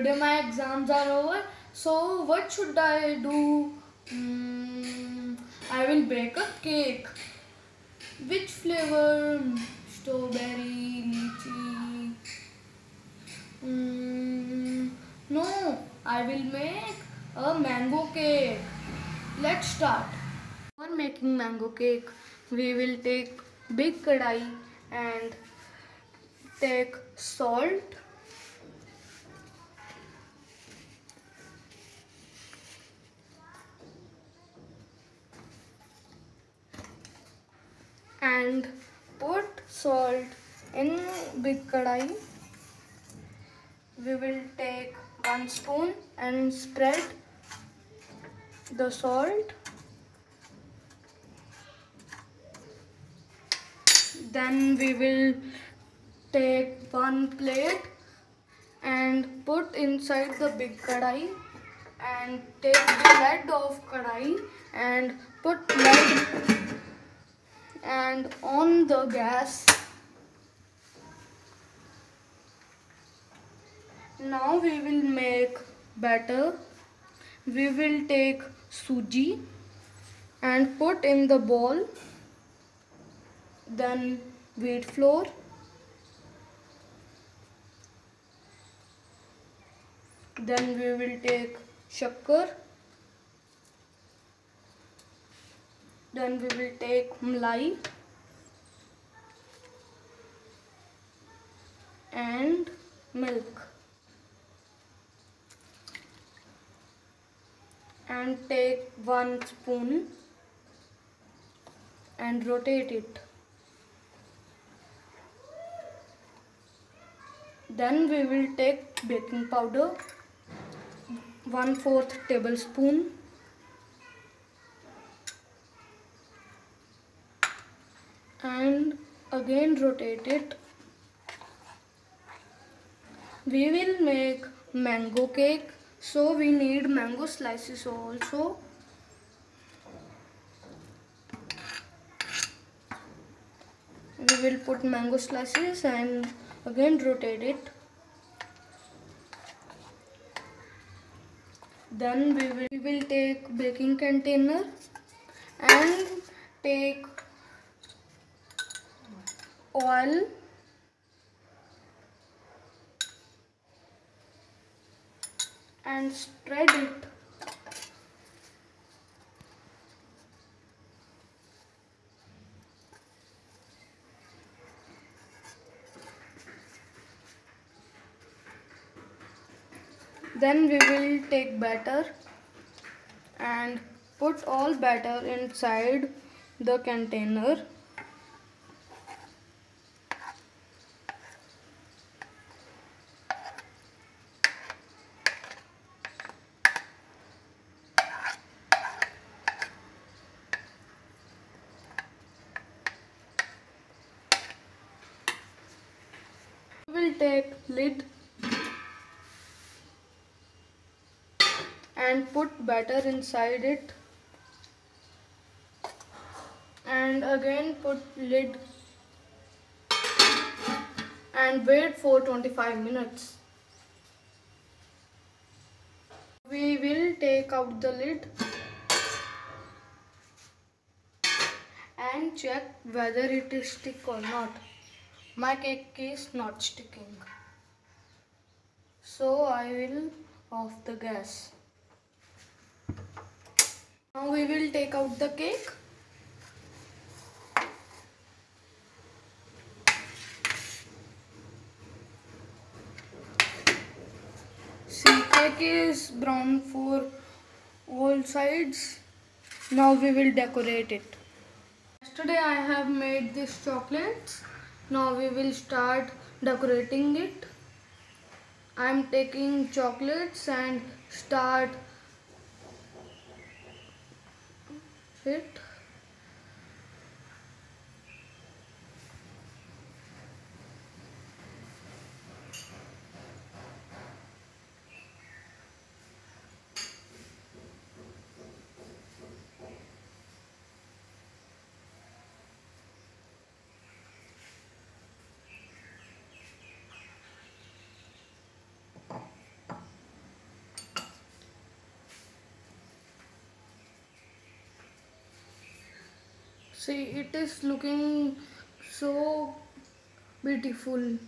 Today my exams are over. So what should I do? Mm, I will bake a cake. Which flavor? Strawberry, lychee. Mm, no, I will make a mango cake. Let's start. For making mango cake, we will take big kadai and take salt and put salt in big kadai. We will take one spoon and spread the salt. Then we will take one plate and put inside the big kadai and take the lid of kadai and put lid and on the gas. Now we will make batter. We will take suji and put in the bowl. Then wheat flour. Then we will take shakkar then we will take malai and milk. And take one spoon and rotate it. Then we will take baking powder one fourth tablespoon and again rotate it. We will make mango cake. So we need mango slices also. We will put mango slices and again rotate it. Then we will, we will take baking container and take oil and spread it. Then we will take batter and put all batter inside the container will take lid and put batter inside it. And again put lid and wait for 25 minutes. We will take out the lid and check whether it is stick or not my cake is not sticking. So I will off the gas. Now we will take out the cake. See cake is brown for all sides. Now we will decorate it. Yesterday I have made this chocolates now we will start decorating it. I am taking chocolates and start it See, it is looking so beautiful.